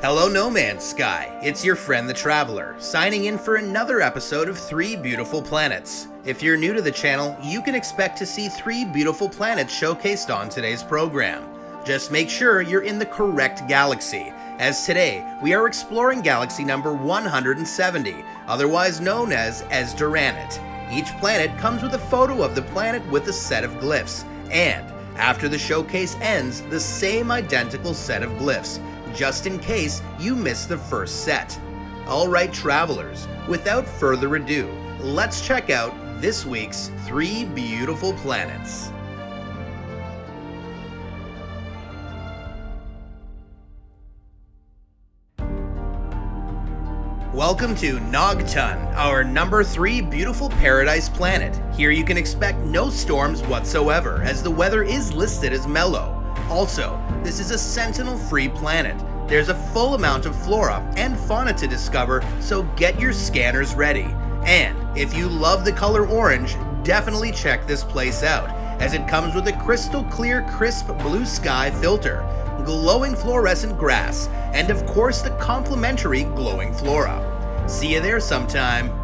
Hello, No Man's Sky. It's your friend the Traveler, signing in for another episode of Three Beautiful Planets. If you're new to the channel, you can expect to see three beautiful planets showcased on today's program. Just make sure you're in the correct galaxy, as today we are exploring galaxy number 170, otherwise known as Esdaranet. Each planet comes with a photo of the planet with a set of glyphs, and after the showcase ends, the same identical set of glyphs, just in case you missed the first set. Alright, travelers, without further ado, let's check out this week's three beautiful planets. Welcome to Nogtun, our number 3 beautiful paradise planet. Here you can expect no storms whatsoever, as the weather is listed as mellow. Also, this is a sentinel-free planet. There's a full amount of flora and fauna to discover, so get your scanners ready. And if you love the color orange, definitely check this place out, as it comes with a crystal clear crisp blue sky filter, glowing fluorescent grass, and of course the complimentary glowing flora. See you there sometime.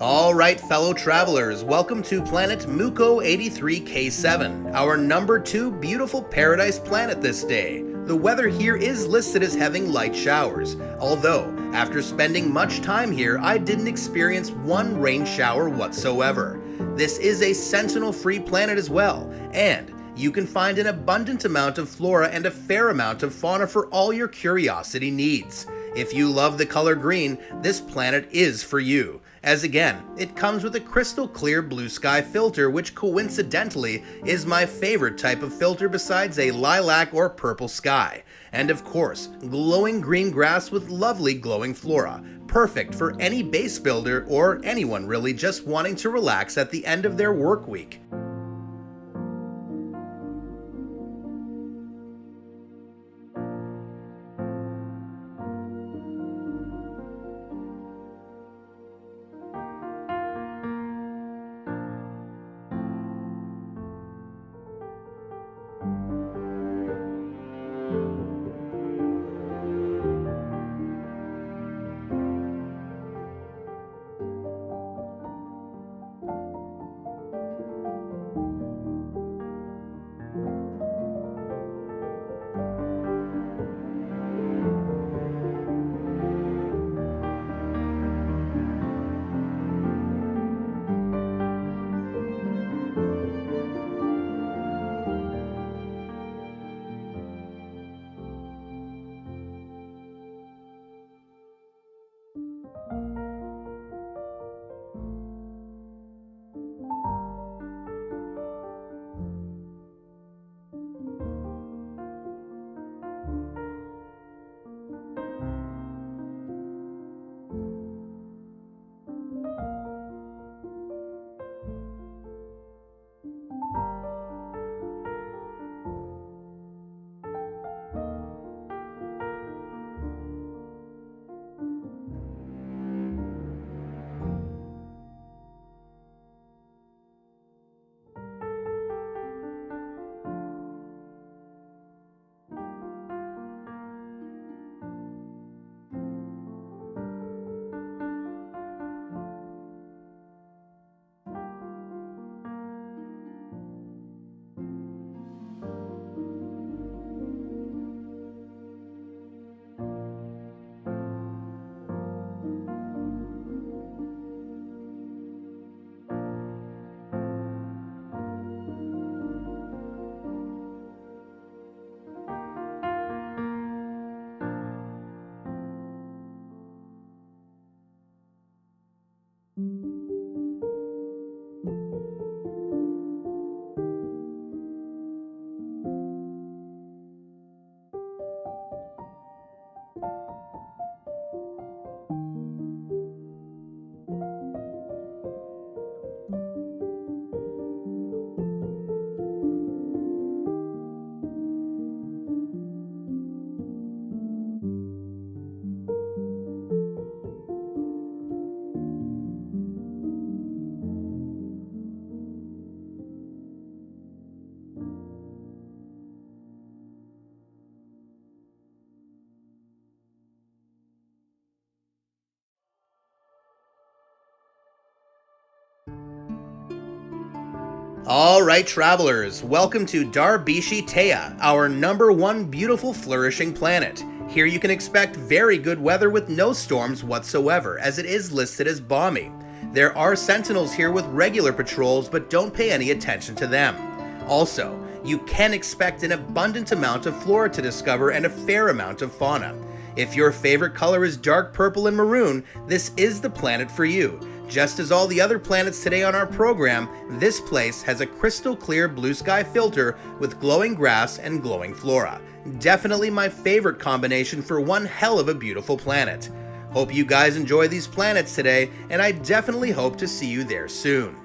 Alright, fellow travelers, welcome to planet Muko 83K7, our number 2 beautiful paradise planet this day. The weather here is listed as having light showers, although, after spending much time here, I didn't experience one rain shower whatsoever. This is a sentinel free planet as well, and you can find an abundant amount of flora and a fair amount of fauna for all your curiosity needs. If you love the color green, this planet is for you as again, it comes with a crystal clear blue sky filter which coincidentally is my favorite type of filter besides a lilac or purple sky. And of course, glowing green grass with lovely glowing flora, perfect for any base builder or anyone really just wanting to relax at the end of their work week. All right, travelers, welcome to Darbishi Teya, our number one beautiful flourishing planet. Here you can expect very good weather with no storms whatsoever, as it is listed as balmy. There are sentinels here with regular patrols, but don't pay any attention to them. Also, you can expect an abundant amount of flora to discover and a fair amount of fauna. If your favorite color is dark purple and maroon, this is the planet for you. Just as all the other planets today on our program, this place has a crystal clear blue sky filter with glowing grass and glowing flora. Definitely my favorite combination for one hell of a beautiful planet. Hope you guys enjoy these planets today, and I definitely hope to see you there soon.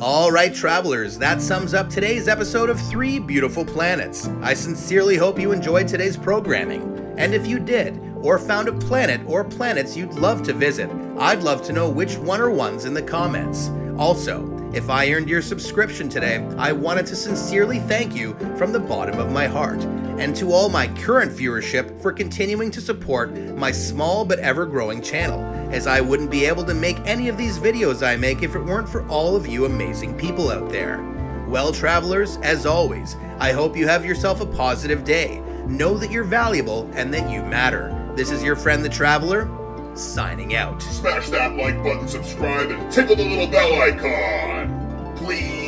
All right, travelers, that sums up today's episode of Three Beautiful Planets. I sincerely hope you enjoyed today's programming. And if you did, or found a planet or planets you'd love to visit, I'd love to know which one or ones in the comments. Also, if I earned your subscription today, I wanted to sincerely thank you from the bottom of my heart, and to all my current viewership for continuing to support my small but ever growing channel, as I wouldn't be able to make any of these videos I make if it weren't for all of you amazing people out there. Well, travelers, as always, I hope you have yourself a positive day. Know that you're valuable and that you matter. This is your friend the Traveler, signing out. Smash that like button, subscribe, and tickle the little bell icon. Please.